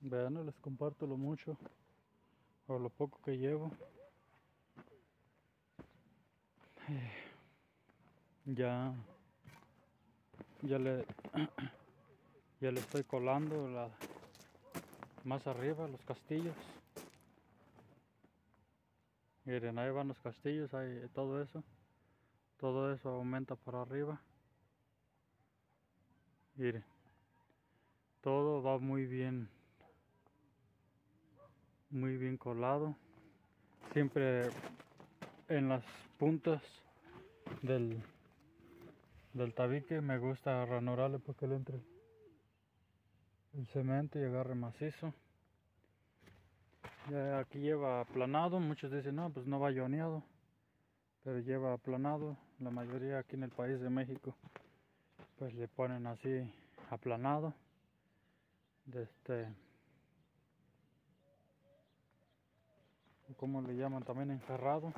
Vean, les comparto lo mucho o lo poco que llevo. Ya ya le ya le estoy colando la más arriba los castillos. Miren, ahí van los castillos, ahí todo eso. Todo eso aumenta por arriba. Miren. Todo va muy bien muy bien colado. Siempre en las puntas del del tabique me gusta ranurarle para que le entre el cemento y agarre macizo. Aquí lleva aplanado muchos dicen no pues no va yoneado pero lleva aplanado. La mayoría aquí en el país de México pues le ponen así aplanado. Este como le llaman también encerrado.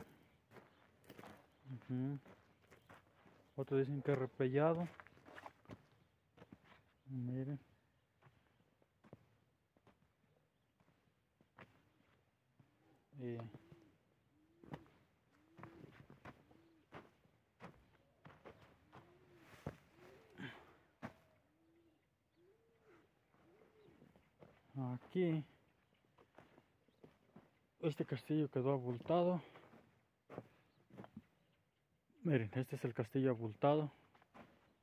Otros dicen que repellado. Miren. Y aquí este castillo quedó abultado. Miren, este es el castillo abultado.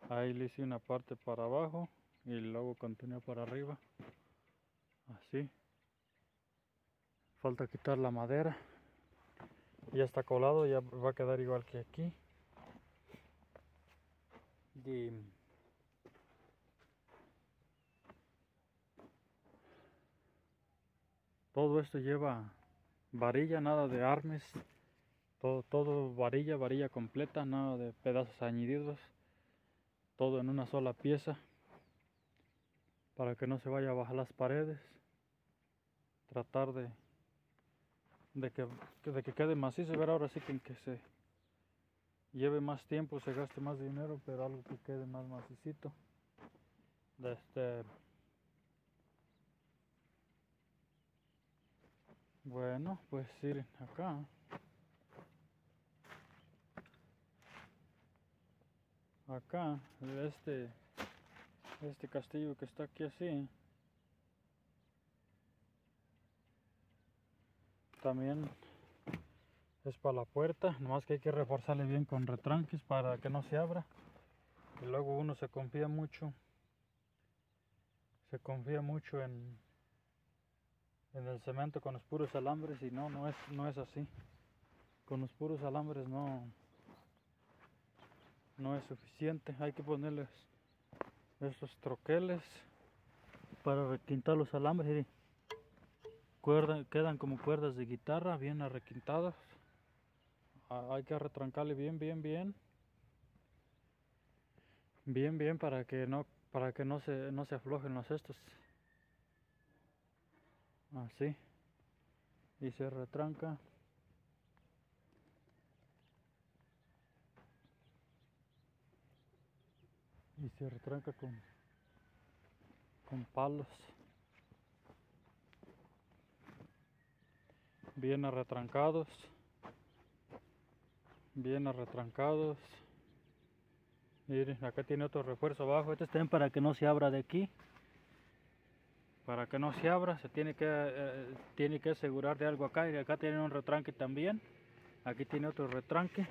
Ahí le hice una parte para abajo y luego continué para arriba. Así. Falta quitar la madera. Ya está colado, ya va a quedar igual que aquí. Y todo esto lleva varilla, nada de armes, todo, todo varilla, varilla completa, nada de pedazos añadidos, todo en una sola pieza, para que no se vaya a bajar las paredes, tratar de, de, que, de que quede macizo, ver ahora sí que en que se lleve más tiempo, se gaste más dinero, pero algo que quede más macicito. De este, Bueno, pues ir acá. Acá, este, este castillo que está aquí así. También es para la puerta, nomás que hay que reforzarle bien con retranques para que no se abra. Y luego uno se confía mucho, se confía mucho en, en el cemento con los puros alambres y no, no es, no es así. Con los puros alambres no, no es suficiente. Hay que ponerles estos troqueles para requintar los alambres. quedan como cuerdas de guitarra bien arrequintadas. Ah, hay que retrancarle bien, bien, bien. Bien, bien para que no, para que no se, no se aflojen los estos así. Y se retranca. Y se retranca con con palos. Bien arretrancados bien arretrancados miren acá tiene otro refuerzo abajo. Este está para que no se abra de aquí para que no se abra se tiene que eh, tiene que asegurar de algo acá y acá tiene un retranque también aquí tiene otro retranque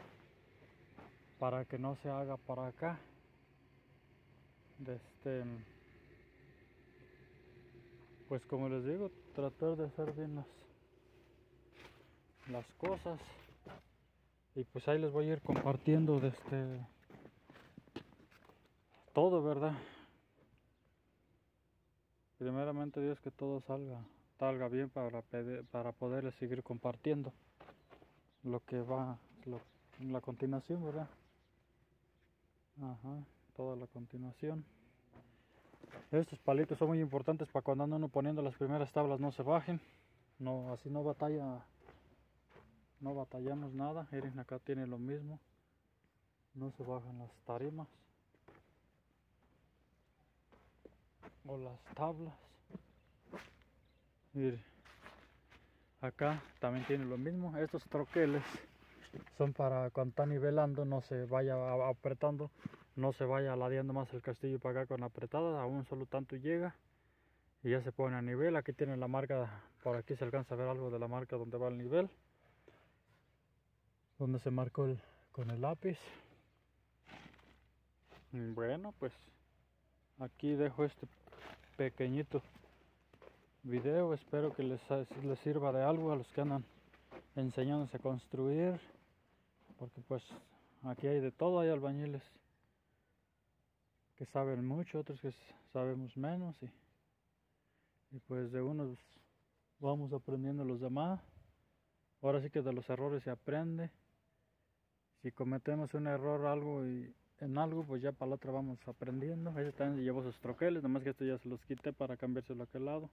para que no se haga para acá. Este pues como les digo tratar de hacer bien las las cosas. Y pues ahí les voy a ir compartiendo de este todo verdad primeramente Dios que todo salga, salga bien para, para poderles seguir compartiendo lo que va, en la continuación, ¿verdad? Ajá, toda la continuación. Estos palitos son muy importantes para cuando ando uno poniendo las primeras tablas no se bajen. No, así no batalla, no batallamos nada. Miren, acá tiene lo mismo. No se bajan las tarimas. O las tablas. Acá también tiene lo mismo. Estos troqueles son para cuando está nivelando no se vaya apretando, no se vaya ladeando más el castillo para acá con apretada, a un solo tanto llega y ya se pone a nivel. Aquí tiene la marca, por aquí se alcanza a ver algo de la marca donde va el nivel, donde se marcó el, con el lápiz. Bueno, pues aquí dejo este pequeñito video. Espero que les, les sirva de algo a los que andan enseñándose a construir. Porque pues aquí hay de todo, hay albañiles que saben mucho, otros que sabemos menos y, y pues de unos vamos aprendiendo los demás. Ahora sí que de los errores se aprende. Si cometemos un error algo y en algo, pues ya para la otra vamos aprendiendo. Ese también llevo sus troqueles, nomás que esto ya se los quité para cambiárselo a aquel lado.